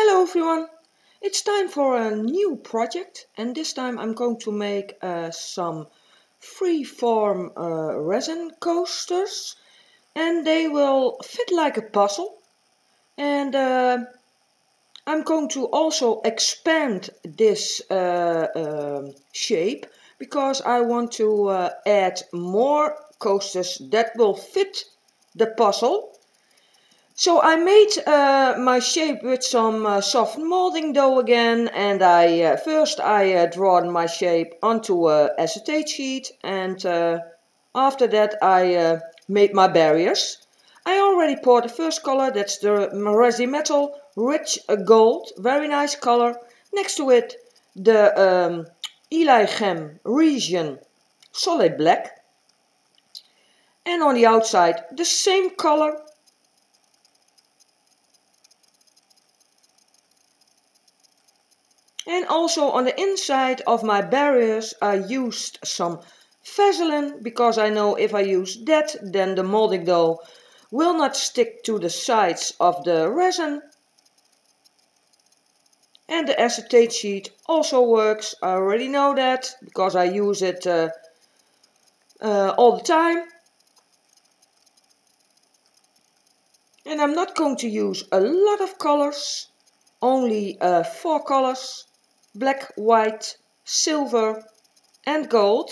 Hello everyone! It's time for a new project and this time I'm going to make uh, some free-form uh, resin coasters and they will fit like a puzzle and uh, I'm going to also expand this uh, um, shape because I want to uh, add more coasters that will fit the puzzle so I made uh, my shape with some uh, soft molding dough again and I uh, first I uh, drawn my shape onto a acetate sheet and uh, after that I uh, made my barriers. I already poured the first color, that's the Resi Metal Rich Gold, very nice color. Next to it the um, Eli-Chem Region Solid Black. And on the outside the same color And also on the inside of my barriers I used some Vaseline because I know if I use that then the molding dough will not stick to the sides of the resin. And the acetate sheet also works, I already know that because I use it uh, uh, all the time. And I'm not going to use a lot of colors, only uh, four colors black, white, silver and gold.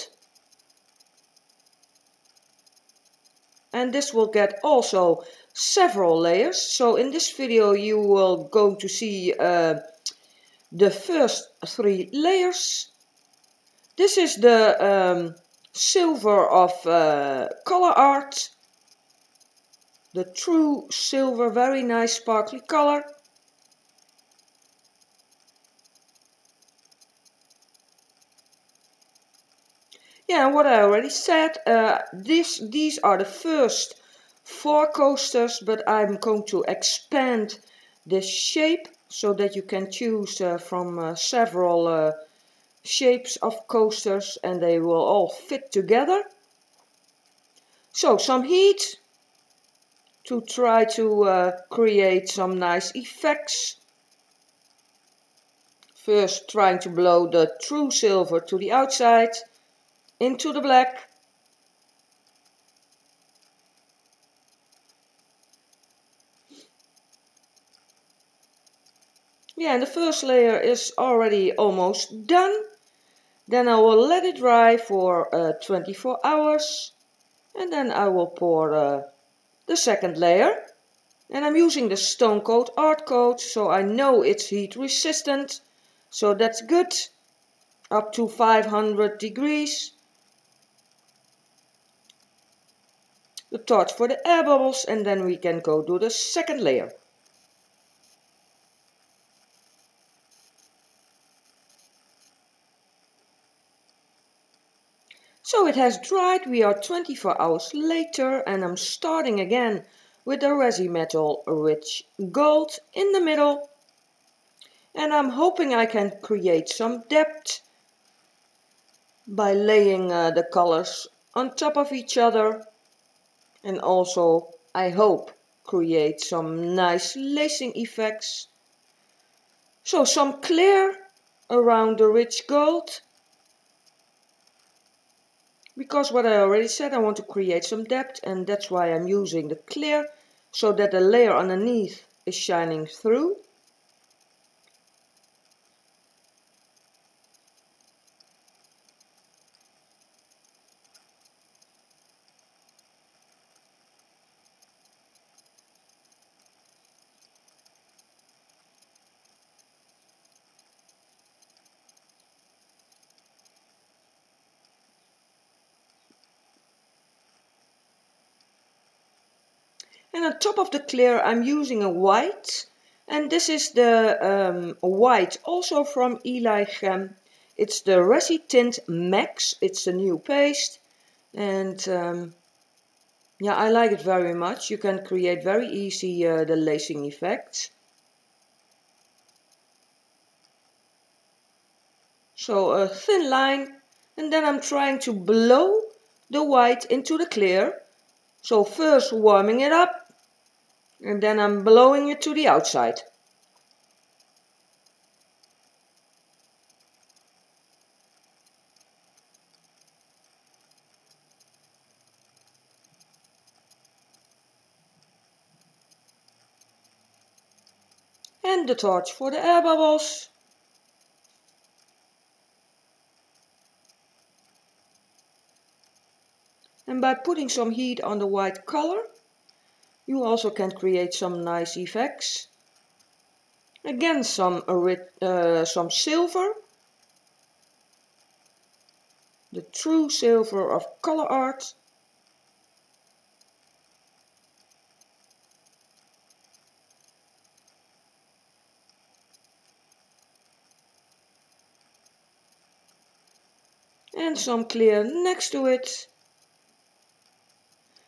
And this will get also several layers. So in this video you will go to see uh, the first three layers. This is the um, silver of uh, color art. The true silver, very nice sparkly color. Yeah, what I already said, uh, this, these are the first four coasters, but I'm going to expand the shape so that you can choose uh, from uh, several uh, shapes of coasters and they will all fit together. So some heat to try to uh, create some nice effects. First trying to blow the true silver to the outside into the black. Yeah and the first layer is already almost done. Then I will let it dry for uh, 24 hours. And then I will pour uh, the second layer. And I'm using the stone coat art coat so I know it's heat resistant. So that's good. Up to 500 degrees the torch for the air bubbles and then we can go do the second layer. So it has dried, we are 24 hours later and I'm starting again with the Resi Metal Rich Gold in the middle. And I'm hoping I can create some depth by laying uh, the colors on top of each other and also I hope create some nice lacing effects. So some clear around the rich gold because what I already said I want to create some depth and that's why I'm using the clear so that the layer underneath is shining through And on top of the clear I'm using a white. And this is the um, white also from Eli-Chem. It's the Resi Tint Max. It's a new paste. And um, yeah, I like it very much. You can create very easy uh, the lacing effects. So a thin line and then I'm trying to blow the white into the clear. So first warming it up and then I'm blowing it to the outside. And the torch for the air bubbles. And by putting some heat on the white color, you also can create some nice effects. Again some, uh, some silver. The true silver of color art. And some clear next to it.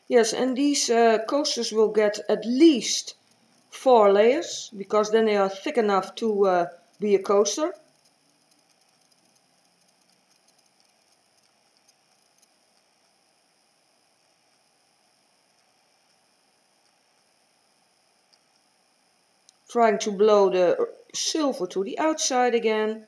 Yes, and these uh, coasters will get at least four layers, because then they are thick enough to uh, be a coaster. Trying to blow the silver to the outside again.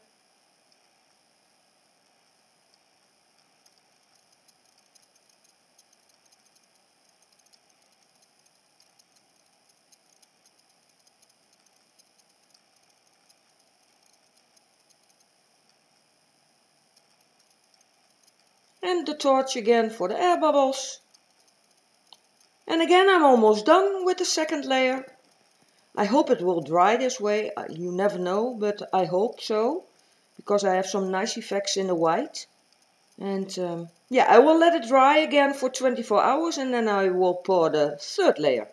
And the torch again for the air bubbles. And again I'm almost done with the second layer. I hope it will dry this way, uh, you never know, but I hope so, because I have some nice effects in the white. And um, yeah, I will let it dry again for 24 hours and then I will pour the third layer.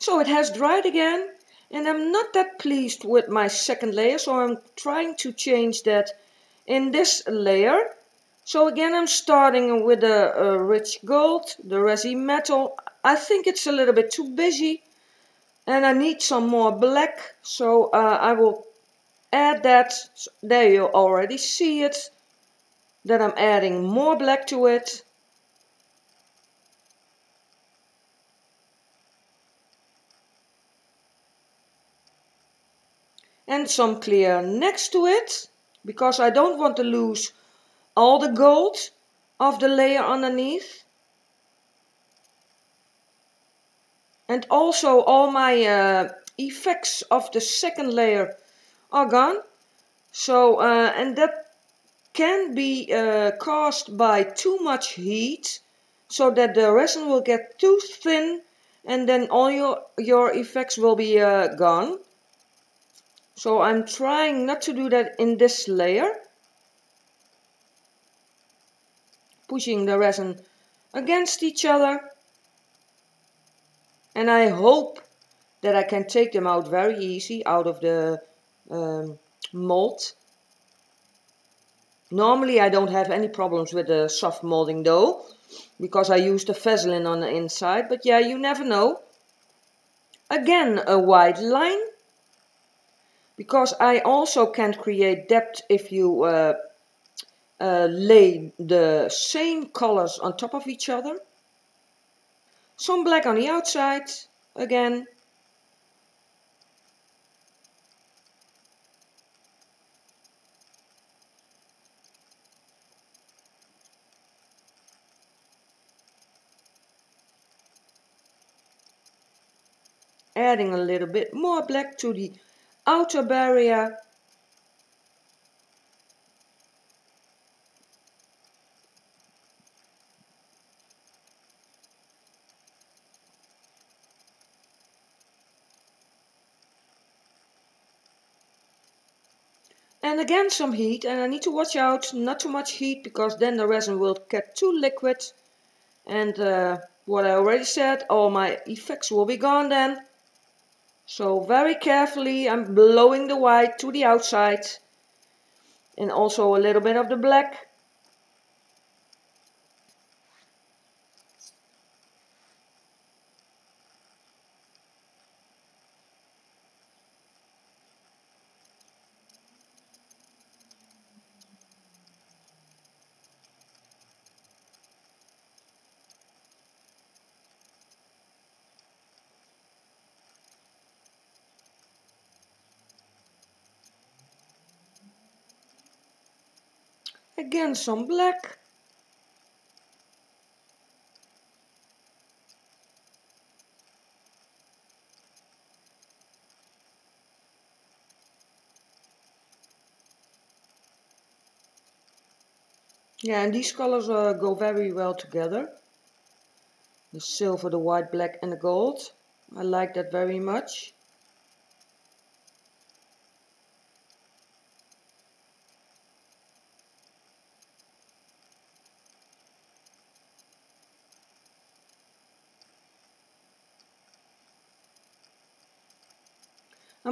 So it has dried again and I'm not that pleased with my second layer so I'm trying to change that in this layer. So again I'm starting with a rich gold, the resi metal. I think it's a little bit too busy and I need some more black so uh, I will add that. There you already see it. That I'm adding more black to it. And some clear next to it because I don't want to lose all the gold of the layer underneath. And also all my uh, effects of the second layer are gone. So, uh, and that can be uh, caused by too much heat so that the resin will get too thin and then all your, your effects will be uh, gone. So I'm trying not to do that in this layer. Pushing the resin against each other. And I hope that I can take them out very easy out of the um, mold. Normally I don't have any problems with the soft molding dough because I use the Vaseline on the inside, but yeah, you never know. Again, a white line because I also can create depth if you uh, uh, lay the same colors on top of each other. Some black on the outside again. Adding a little bit more black to the outer barrier. And again some heat and I need to watch out not too much heat because then the resin will get too liquid. And uh, what I already said all my effects will be gone then so very carefully I'm blowing the white to the outside and also a little bit of the black. Again some black. Yeah, and these colors uh, go very well together. The silver, the white, black and the gold. I like that very much.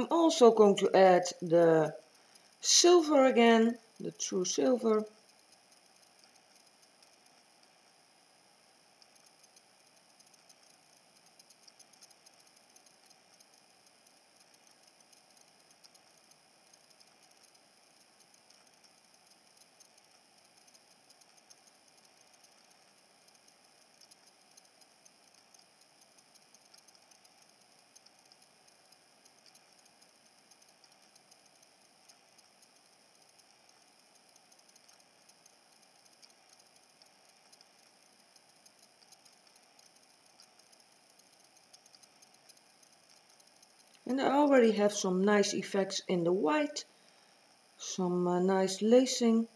Also going to add the silver again, the true silver. And I already have some nice effects in the white, some uh, nice lacing.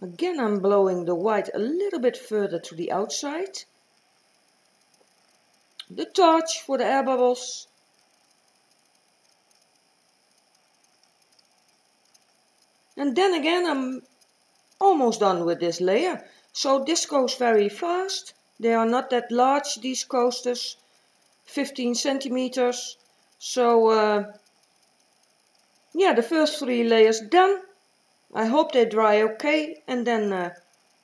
Again I'm blowing the white a little bit further to the outside. The torch for the air bubbles. And then again I'm almost done with this layer. So this goes very fast. They are not that large, these coasters. 15 centimeters. So uh, yeah, the first three layers done. I hope they dry okay and then uh,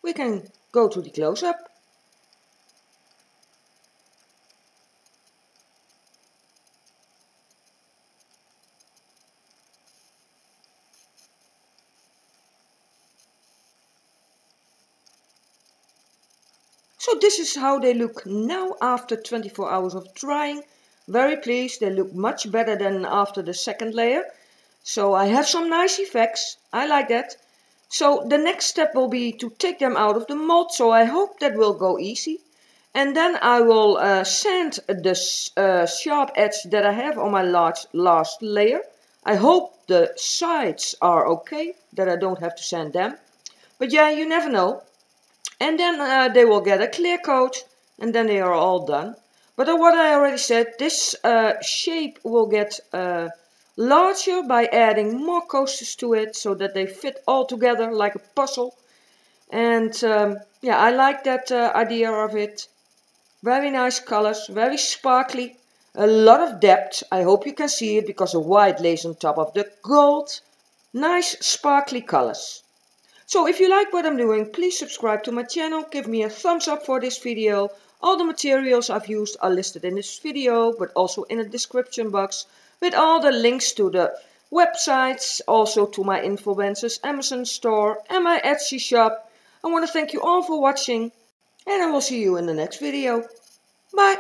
we can go to the close-up. So this is how they look now after 24 hours of drying. Very pleased, they look much better than after the second layer. So I have some nice effects, I like that. So the next step will be to take them out of the mold, so I hope that will go easy. And then I will uh, sand the uh, sharp edge that I have on my large last layer. I hope the sides are okay, that I don't have to sand them. But yeah, you never know and then uh, they will get a clear coat and then they are all done. But uh, what I already said, this uh, shape will get uh, larger by adding more coasters to it so that they fit all together like a puzzle. And um, yeah, I like that uh, idea of it. Very nice colors, very sparkly, a lot of depth. I hope you can see it because the white lays on top of the gold. Nice sparkly colors. So if you like what I'm doing, please subscribe to my channel, give me a thumbs up for this video. All the materials I've used are listed in this video, but also in the description box with all the links to the websites, also to my Influencers Amazon store and my Etsy shop. I want to thank you all for watching and I will see you in the next video. Bye!